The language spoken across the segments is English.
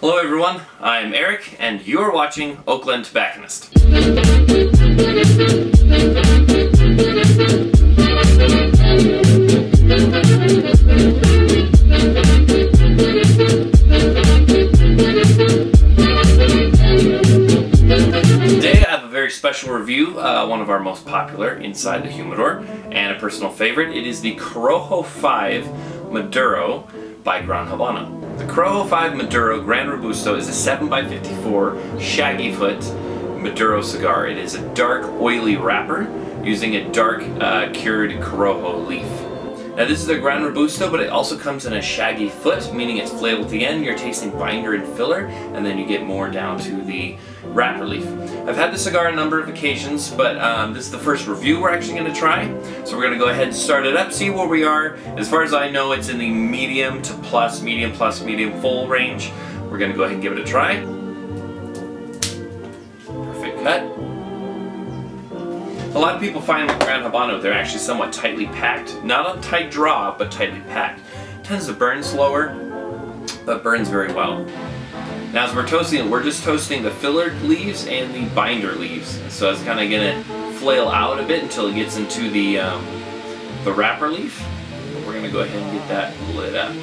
Hello everyone, I'm Eric and you're watching Oak Glen Tobacconist. Today I have a very special review, uh, one of our most popular inside the humidor, and a personal favorite. It is the Corojo 5 Maduro by Gran Habano. The Corojo 5 Maduro Gran Robusto is a 7x54 shaggy foot Maduro cigar. It is a dark oily wrapper using a dark uh, cured Corojo leaf. Now this is a Gran Robusto, but it also comes in a shaggy foot, meaning it's flailed at the end. You're tasting binder and filler, and then you get more down to the wrapper leaf. I've had the cigar a number of occasions, but um, this is the first review we're actually going to try. So we're going to go ahead and start it up, see where we are. As far as I know, it's in the medium to plus, medium plus, medium full range. We're going to go ahead and give it a try. Perfect cut. A lot of people find with Gran Habano they're actually somewhat tightly packed. Not a tight draw, but tightly packed. Tends to burn slower, but burns very well. Now as we're toasting it, we're just toasting the filler leaves and the binder leaves. So it's kind of going to flail out a bit until it gets into the, um, the wrapper leaf. We're going to go ahead and get that lit up.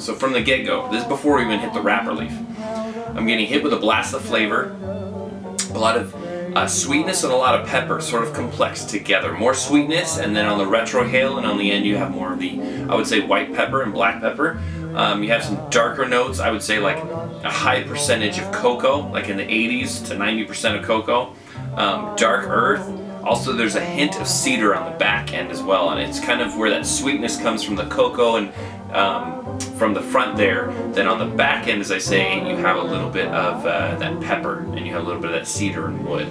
So from the get-go, this is before we even hit the wrapper leaf. I'm getting hit with a blast of flavor, a lot of uh, sweetness and a lot of pepper, sort of complex together. More sweetness, and then on the retrohale and on the end you have more of the, I would say, white pepper and black pepper. Um, you have some darker notes, I would say like a high percentage of cocoa, like in the 80s to 90% of cocoa. Um, dark earth, also there's a hint of cedar on the back end as well, and it's kind of where that sweetness comes from the cocoa and um, from the front there. Then on the back end, as I say, you have a little bit of uh, that pepper and you have a little bit of that cedar and wood.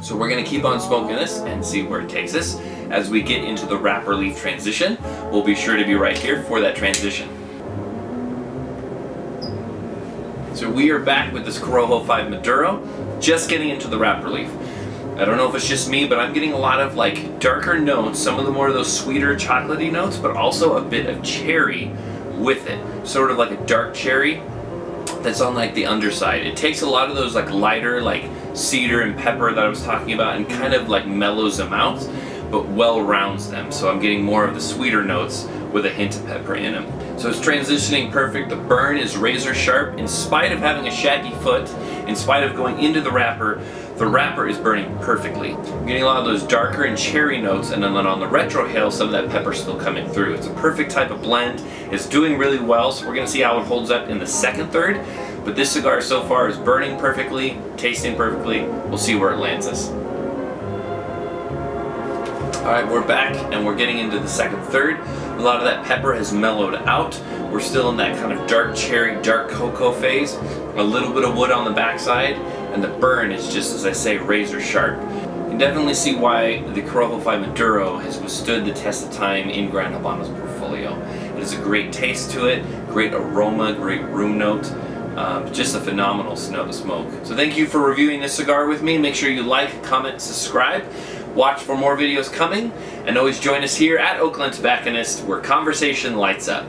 So we're to keep on smoking this and see where it takes us. As we get into the wrapper leaf transition, we'll be sure to be right here for that transition. So we are back with this Corojo 5 Maduro, just getting into the wrapper leaf. I don't know if it's just me, but I'm getting a lot of like darker notes, some of the more of those sweeter chocolatey notes, but also a bit of cherry with it. Sort of like a dark cherry that's on like the underside. It takes a lot of those like lighter like cedar and pepper that I was talking about and kind of like mellows them out, but well rounds them. So I'm getting more of the sweeter notes with a hint of pepper in them. So it's transitioning perfect. The burn is razor sharp in spite of having a shaggy foot, in spite of going into the wrapper, the wrapper is burning perfectly. I'm getting a lot of those darker and cherry notes and then on the retrohale some of that pepper still coming through. It's a perfect type of blend. It's doing really well so we're going to see how it holds up in the second third. But this cigar so far is burning perfectly, tasting perfectly. We'll see where it lands us. Alright, we're back and we're getting into the second third. A lot of that pepper has mellowed out. We're still in that kind of dark cherry, dark cocoa phase. A little bit of wood on the backside and the burn is just, as I say, razor sharp. You can definitely see why the Corojo 5 Maduro has withstood the test of time in Gran Habano's portfolio. It has a great taste to it, great aroma, great room note. Um, just a phenomenal snow smoke. So thank you for reviewing this cigar with me. Make sure you like, comment, subscribe. Watch for more videos coming, and always join us here at Oak Glen Tobacconist, where conversation lights up.